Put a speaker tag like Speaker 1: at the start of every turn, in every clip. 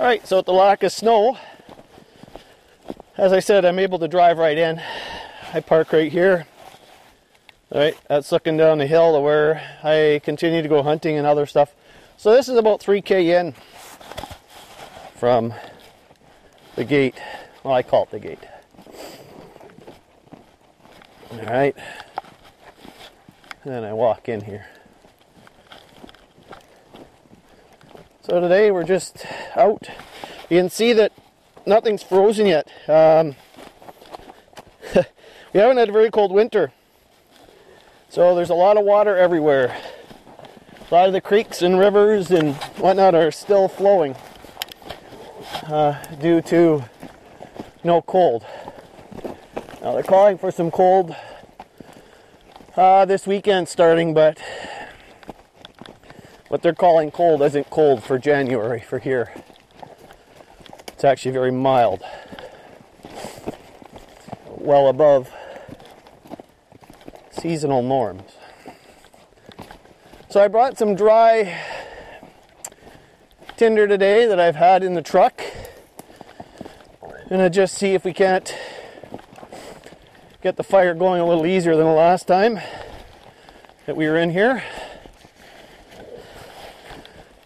Speaker 1: All right, so with the lack of snow, as I said, I'm able to drive right in. I park right here. All right, that's looking down the hill to where I continue to go hunting and other stuff. So this is about 3k in from the gate. Well, I call it the gate. All right. And then I walk in here. So today we're just out. You can see that nothing's frozen yet. Um, we haven't had a very cold winter. So there's a lot of water everywhere. A lot of the creeks and rivers and whatnot are still flowing uh, due to no cold. Now they're calling for some cold uh, this weekend starting, but what they're calling cold isn't cold for January for here. It's actually very mild, well above seasonal norms. So I brought some dry tinder today that I've had in the truck. Gonna just see if we can't get the fire going a little easier than the last time that we were in here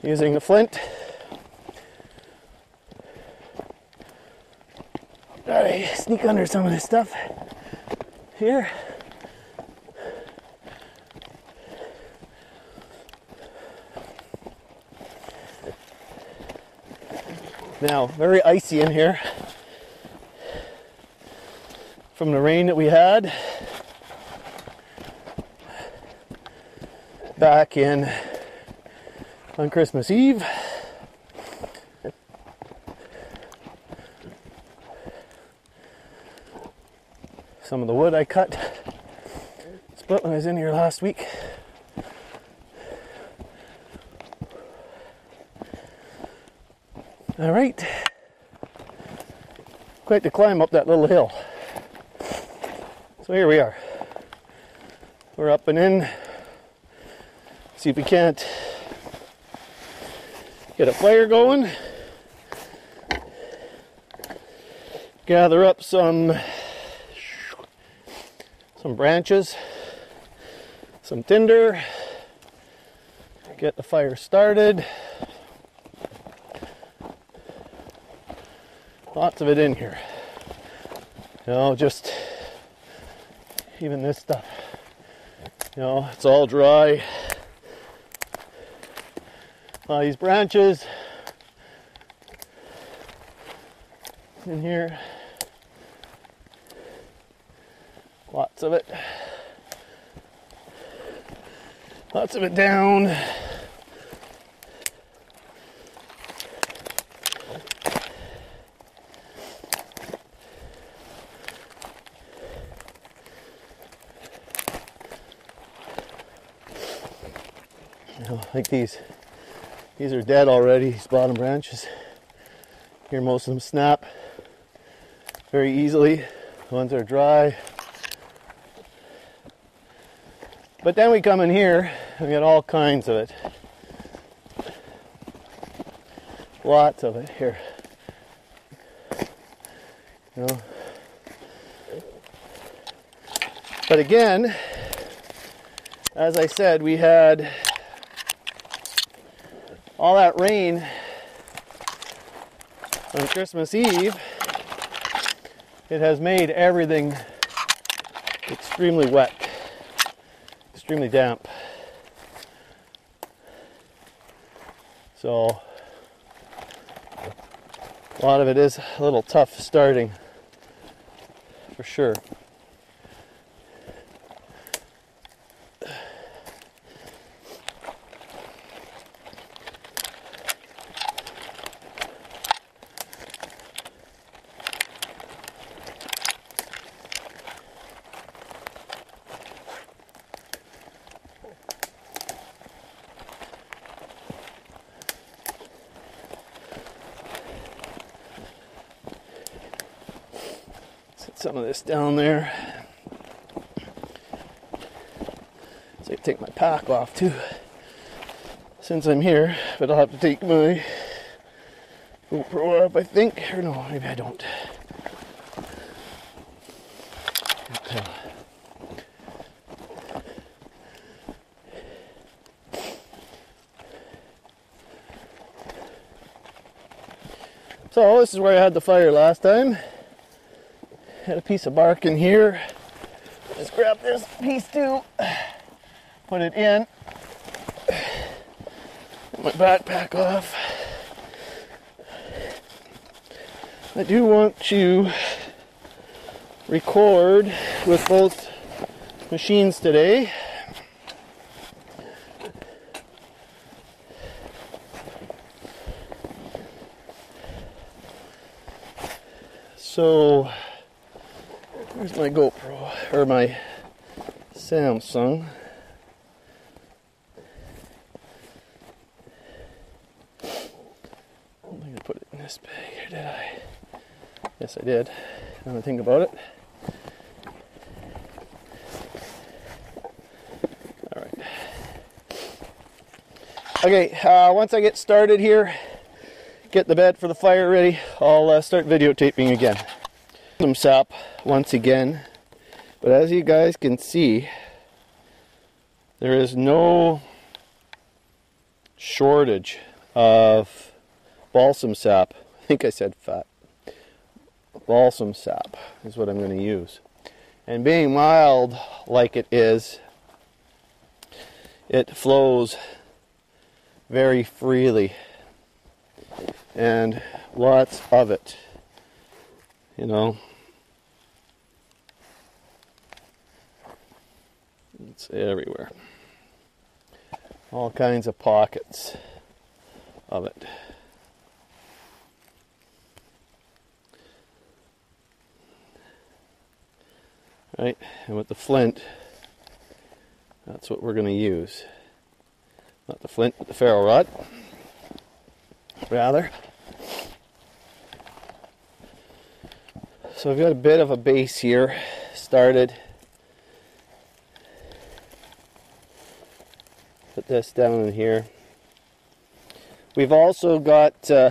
Speaker 1: using the flint. Gotta sneak under some of this stuff here. Now, very icy in here from the rain that we had back in on Christmas Eve. Some of the wood I cut split when I was in here last week. All right. Quite the climb up that little hill. So here we are. We're up and in. See if we can't get a fire going. Gather up some some branches, some tinder, get the fire started. Lots of it in here. You know, just even this stuff. You know, it's all dry. These branches in here. Lots of it. Lots of it down. Know, like these. These are dead already, these bottom branches. Here most of them snap very easily. The ones are dry. But then we come in here and get all kinds of it. Lots of it here. You know. But again, as I said, we had all that rain on Christmas Eve. It has made everything extremely wet, extremely damp. So, a lot of it is a little tough starting for sure. Some of this down there. So I take my pack off too, since I'm here. But I'll have to take my GoPro up, I think. Or no, maybe I don't. Okay. So this is where I had the fire last time. Had a piece of bark in here. Let's grab this piece too. Put it in. My backpack off. I do want to record with both machines today. So, my GoPro or my Samsung? I don't think I put it in this bag, did I? Yes, I did. Now I think about it. All right. Okay, uh, once I get started here, get the bed for the fire ready, I'll uh, start videotaping again. Some sap once again, but as you guys can see, there is no shortage of balsam sap. I think I said fat. Balsam sap is what I'm going to use. And being mild like it is, it flows very freely and lots of it. You know, it's everywhere. All kinds of pockets of it. Right, and with the flint, that's what we're going to use. Not the flint, but the ferro rod. Rather. So I've got a bit of a base here started. Put this down in here. We've also got, uh,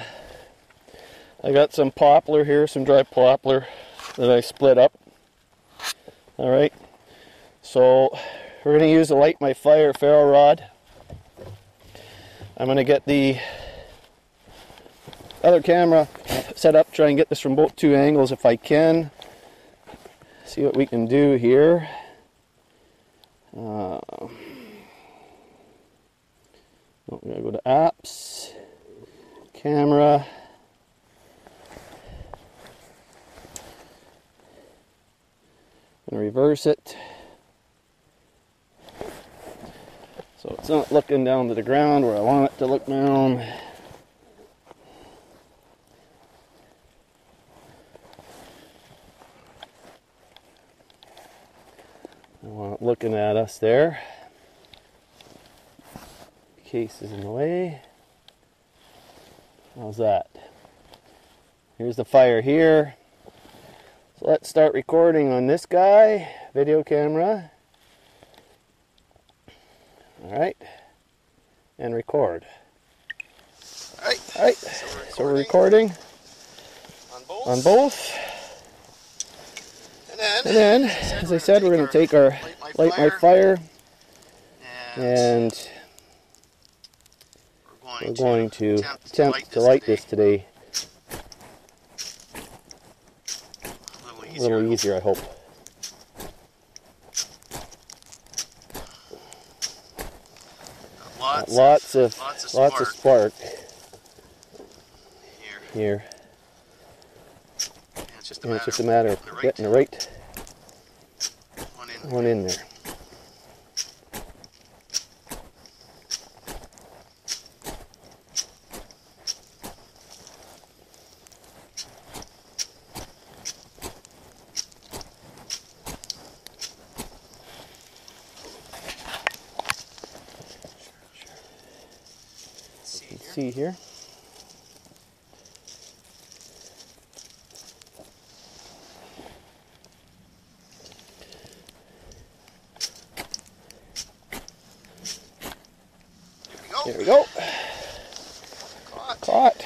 Speaker 1: I got some poplar here, some dry poplar that I split up. All right, so we're going to use to light my fire ferro rod. I'm going to get the other camera set up, try and get this from both two angles if I can. See what we can do here. Uh, oh, we gotta go to apps, camera. and reverse it. So it's not looking down to the ground where I want it to look down. I want it looking at us there. Case is in the way. How's that? Here's the fire here. So let's start recording on this guy, video camera. All right, and record.
Speaker 2: All right.
Speaker 1: All right,
Speaker 2: So
Speaker 1: so we're recording
Speaker 2: on both.
Speaker 1: on both.
Speaker 2: And then,
Speaker 1: And then, as I said, we're going to take our light my fire
Speaker 2: and, we're going,
Speaker 1: to
Speaker 2: attempt
Speaker 1: attempt to light this today
Speaker 2: a little
Speaker 1: a
Speaker 2: easier.
Speaker 1: little easier, I hope.
Speaker 2: Lots,
Speaker 1: Lots of
Speaker 2: lots of
Speaker 1: lots of
Speaker 2: spark
Speaker 1: spark
Speaker 2: here.
Speaker 1: here.
Speaker 2: And it's just a matter,
Speaker 1: it's just a matter of getting the right
Speaker 2: one in.
Speaker 1: one in there.
Speaker 2: See here.
Speaker 1: See here.
Speaker 2: Here we go.
Speaker 1: There we go.
Speaker 2: Caught.
Speaker 1: Caught.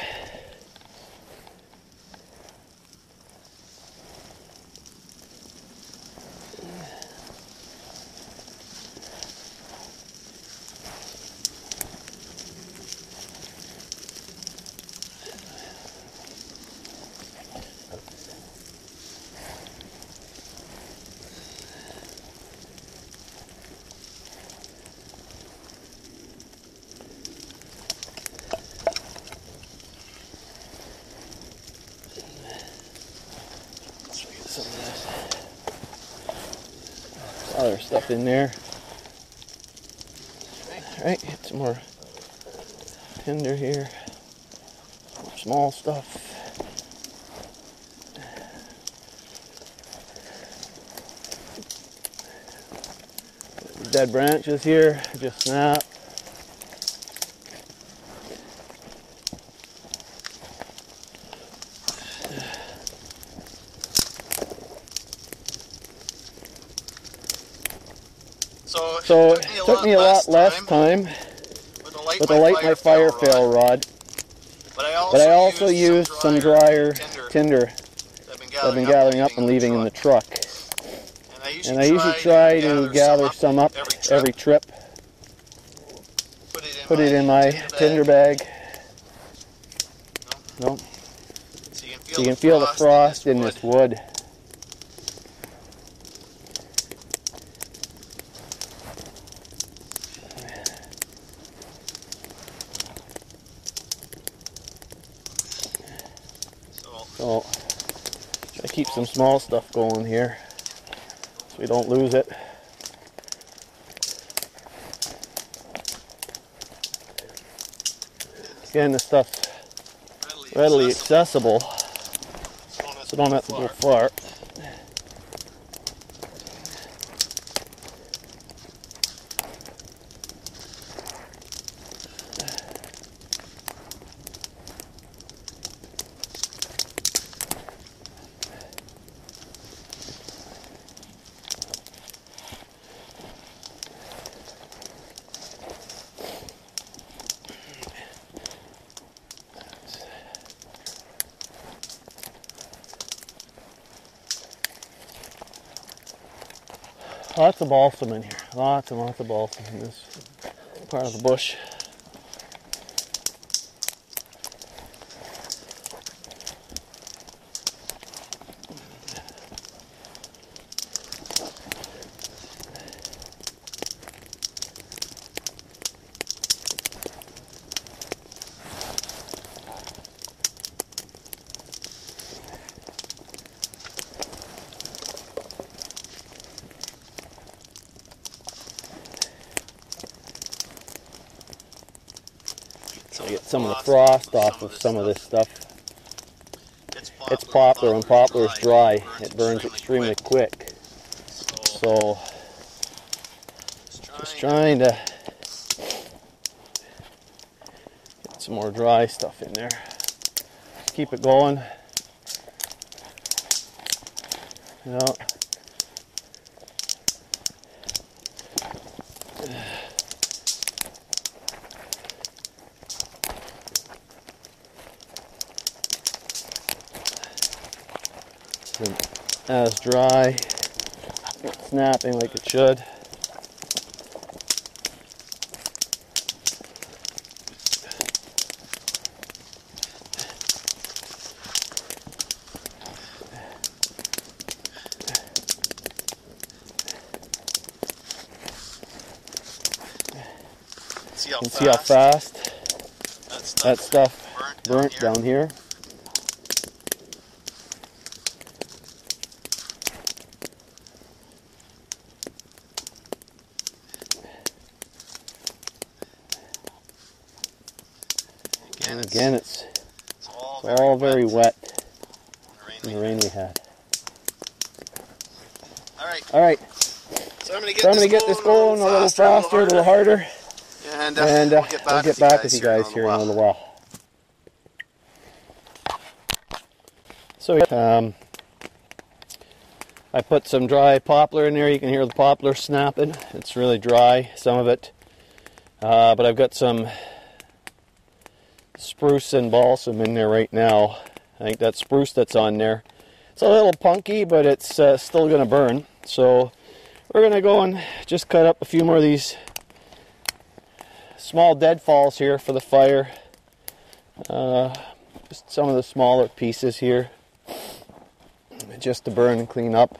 Speaker 1: other stuff in there. Alright, get some more tinder here. Small stuff. Dead branches here, just snap.
Speaker 2: So,
Speaker 1: it took me a lot less time.
Speaker 2: with a light,
Speaker 1: with a light my fire ferro rod,
Speaker 2: But I also,
Speaker 1: but I also used some drier
Speaker 2: tinder.
Speaker 1: tinder
Speaker 2: that I've been
Speaker 1: that I've been gathering up and leaving in the truck.
Speaker 2: And I usually,
Speaker 1: And I usually try to gather some up every trip,
Speaker 2: Put it in,
Speaker 1: put
Speaker 2: my
Speaker 1: it in my tinder bag. No,
Speaker 2: So you can feel,
Speaker 1: so you can feel the frost in
Speaker 2: wood.
Speaker 1: this wood.
Speaker 2: So,
Speaker 1: So I keep some small stuff going here so we don't lose it. Again, the stuff's readily accessible, so don't have to go far. Lots of balsam in here. Lots and lots of balsam in this part of the bush. Some of the frost off of some of this stuff.
Speaker 2: It's
Speaker 1: poplar and poplar is dry. It burns extremely quick. So just trying to get some more dry stuff in there. Keep it going. You know. as dry, snapping like it should.
Speaker 2: See how fast,
Speaker 1: see how fast
Speaker 2: that stuff,
Speaker 1: that stuff
Speaker 2: burnt, down here?
Speaker 1: down here.
Speaker 2: Again,
Speaker 1: And
Speaker 2: it's,
Speaker 1: again, it's,
Speaker 2: it's all,
Speaker 1: it's all very wet
Speaker 2: in
Speaker 1: in
Speaker 2: the
Speaker 1: the
Speaker 2: rain.
Speaker 1: rain we had.
Speaker 2: All right,
Speaker 1: All right,
Speaker 2: so I'm gonna get
Speaker 1: so I'm
Speaker 2: this
Speaker 1: going to get this going a little
Speaker 2: faster,
Speaker 1: a little harder,
Speaker 2: and, uh,
Speaker 1: and uh,
Speaker 2: we'll get
Speaker 1: I'll
Speaker 2: back,
Speaker 1: get
Speaker 2: with
Speaker 1: back with you guys here in a little while. So um, I put some dry poplar in there. You can hear the poplar snapping. It's really dry, some of it. Uh, but I've got some spruce and balsam in there right now. I think that spruce that's on there. It's a little punky, but it's uh, still going to burn. So we're going to go and just cut up a few more of these small deadfalls here for the fire. Uh, just some of the smaller pieces here, just to burn and clean up.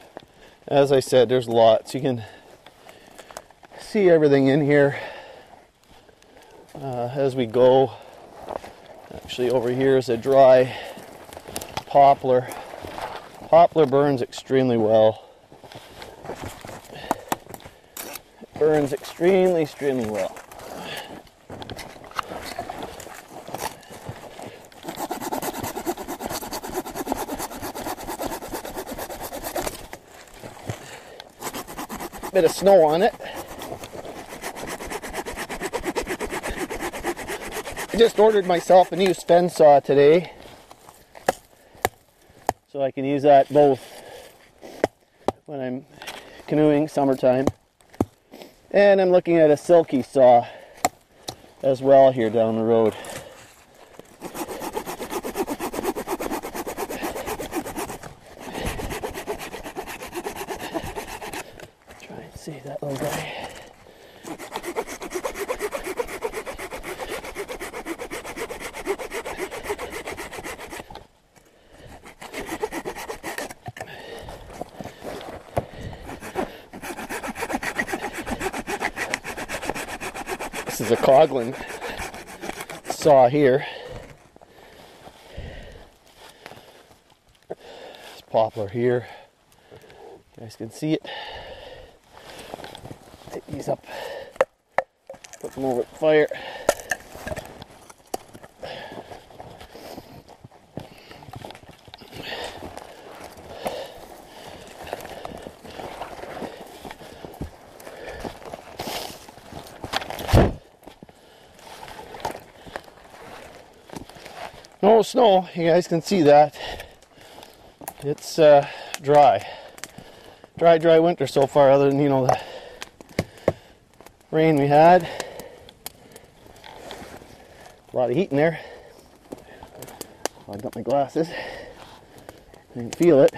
Speaker 1: As I said, there's lots. You can see everything in here uh, as we go. Actually, over here is a dry poplar. Poplar burns extremely well. Burns extremely, extremely well. Bit of snow on it. I just ordered myself a new Sven saw today. So I can use that both when I'm canoeing summertime. And I'm looking at a silky saw as well here down the road. Try and see that little guy. This is a Coghlan saw here. This poplar here. You guys can see it. Take these up, put them over the fire. No snow, you guys can see that. It's uh, dry. Dry, dry winter so far, other than, you know, the rain we had. A lot of heat in there. I got my glasses. I can feel it.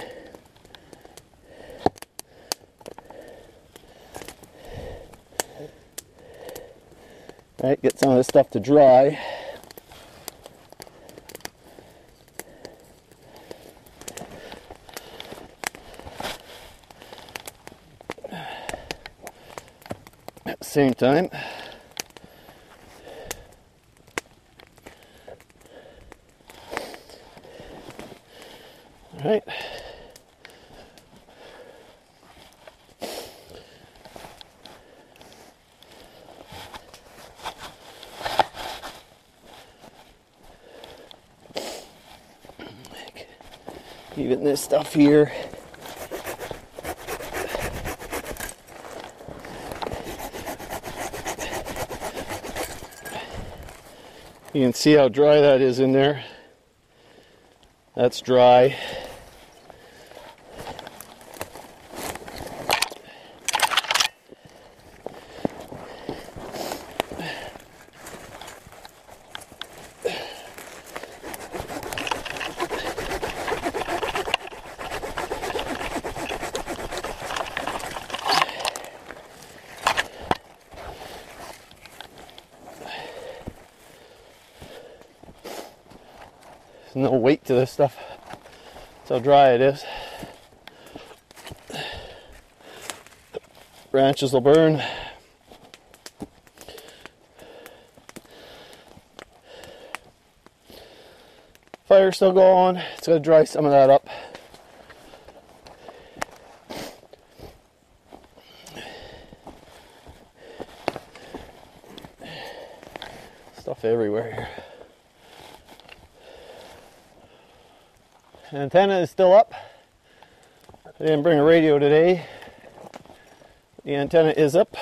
Speaker 1: Right, get some of this stuff to dry. Same time, all right. Even this stuff here. You can see how dry that is in there. That's dry. There's no weight to this stuff. That's how dry it is. Branches will burn. Fire still going. It's gonna dry some of that up. Stuff everywhere here. Antenna is still up. I didn't bring a radio today. The antenna is up.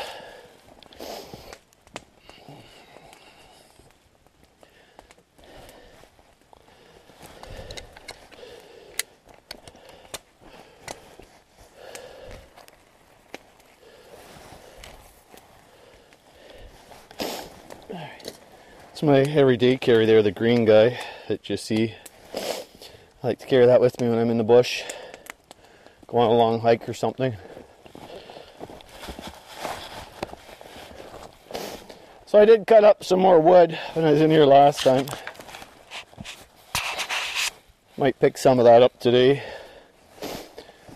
Speaker 1: It's my everyday carry there, the green guy that you see. Like to carry that with me when I'm in the bush, going on a long hike or something. So I did cut up some more wood when I was in here last time. Might pick some of that up today,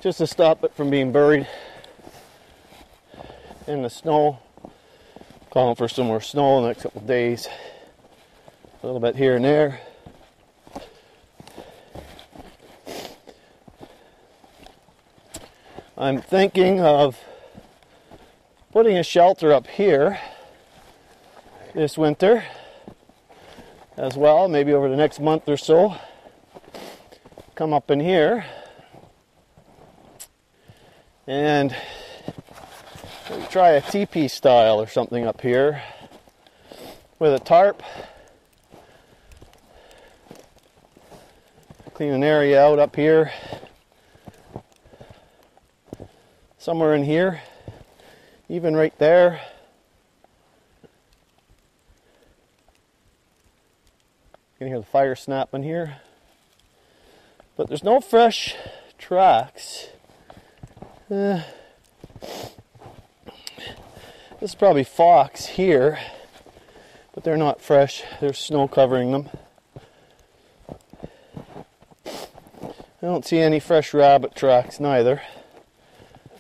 Speaker 1: just to stop it from being buried in the snow. Calling for some more snow in the next couple days. A little bit here and there. I'm thinking of putting a shelter up here this winter as well, maybe over the next month or so. Come up in here and try a teepee style or something up here with a tarp. Clean an area out up here. Somewhere in here, even right there. You can hear the fire snapping here. But there's no fresh tracks. Uh, this is probably fox here, but they're not fresh. There's snow covering them. I don't see any fresh rabbit tracks neither.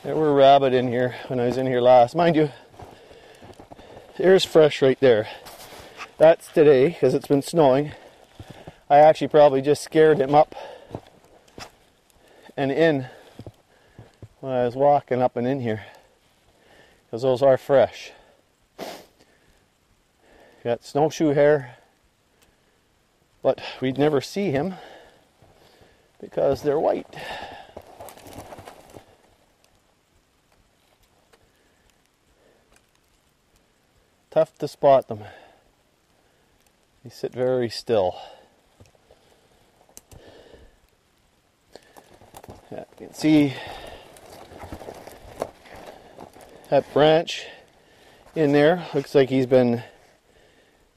Speaker 1: There were rabbit in here when I was in here last. Mind you, there's fresh right there. That's today because it's been snowing. I actually probably just scared him up and in when I was walking up and in here because those are fresh. Got snowshoe hare, but we'd never see him because they're white. Tough to spot them. They sit very still. Yeah, you can see that branch in there. Looks like he's been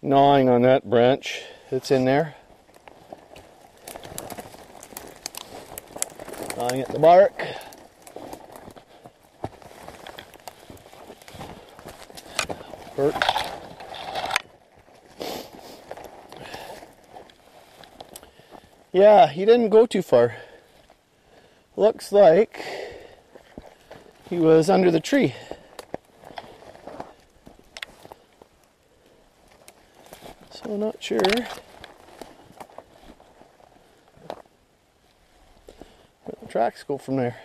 Speaker 1: gnawing on that branch that's in there. Gnawing at the bark. Yeah, he didn't go too far. Looks like he was under the tree. So not sure. The tracks go from there.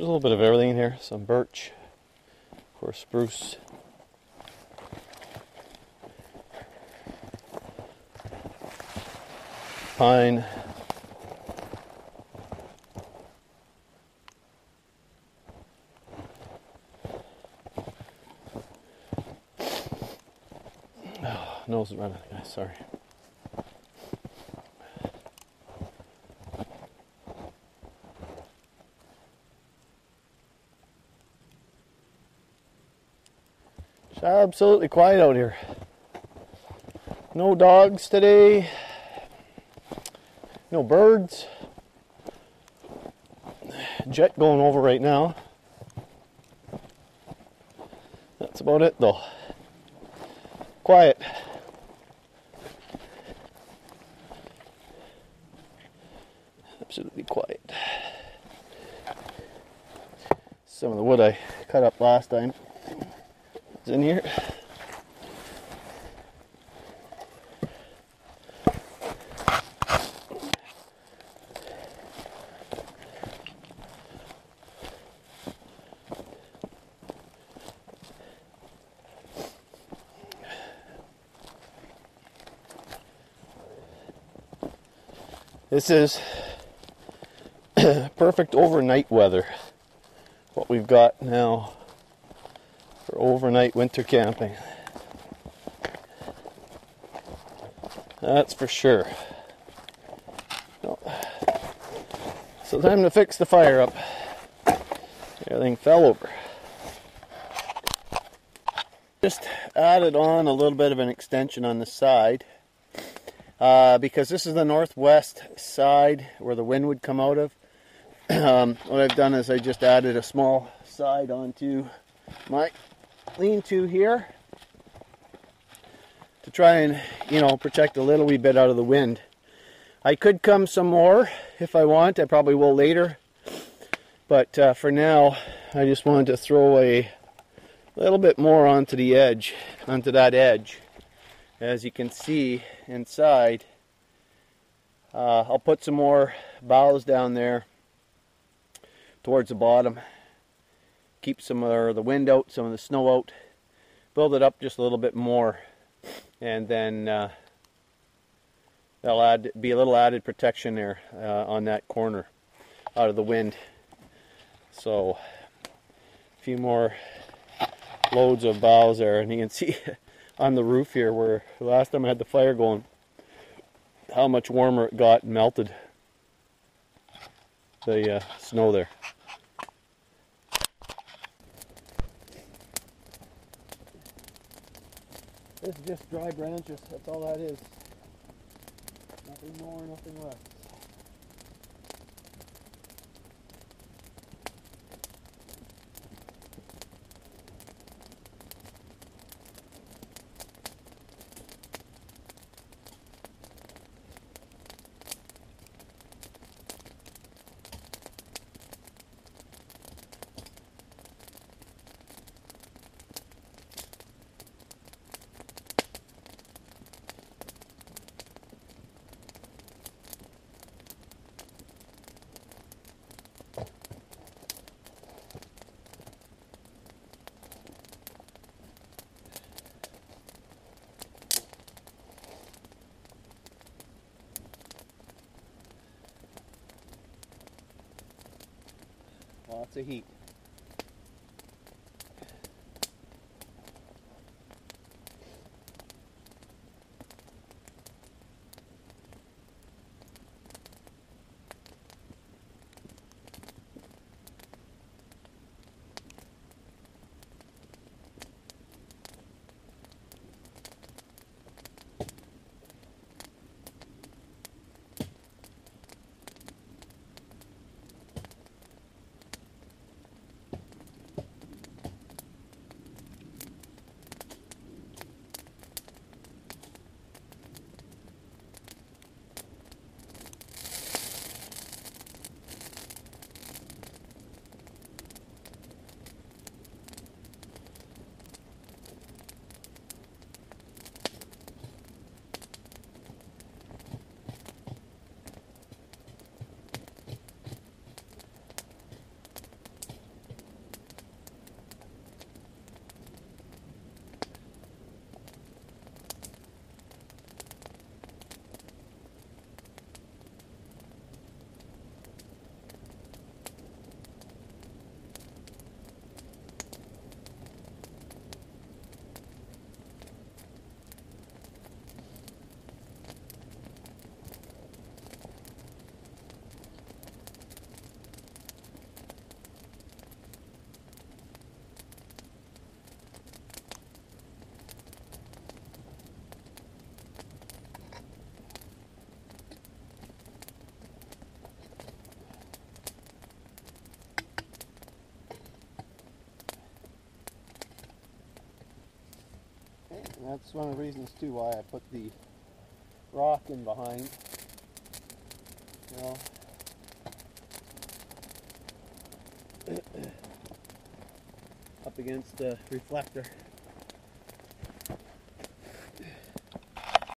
Speaker 1: There's a little bit of everything in here. Some birch, of course spruce. Pine. Nose is running. Sorry. Absolutely quiet out here. No dogs today. No birds. Jet going over right now. That's about it though. Quiet. Absolutely quiet. Some of the wood I cut up last time in here. This is perfect overnight weather. What we've got now for overnight winter camping. That's for sure. No. So time to fix the fire up. Everything fell over. Just added on a little bit of an extension on the side. Uh, because this is the northwest side where the wind would come out of. um, what I've done is I just added a small side onto my lean-to here to try and, you know, protect a little wee bit out of the wind. I could come some more if I want. I probably will later. But uh, for now, I just wanted to throw a little bit more onto the edge, onto that edge. As you can see inside, Uh, I'll put some more boughs down there towards the bottom. Keep some of the wind out, some of the snow out. Build it up just a little bit more, and then uh, that'll add be a little added protection there uh, on that corner out of the wind. So a few more loads of boughs there, and you can see on the roof here where last time I had the fire going, how much warmer it got melted the uh, snow there. This is just dry branches, that's all that is. Nothing more, nothing less. Lots And that's one of the reasons too why I put the rock in behind. You know. Up against the reflector.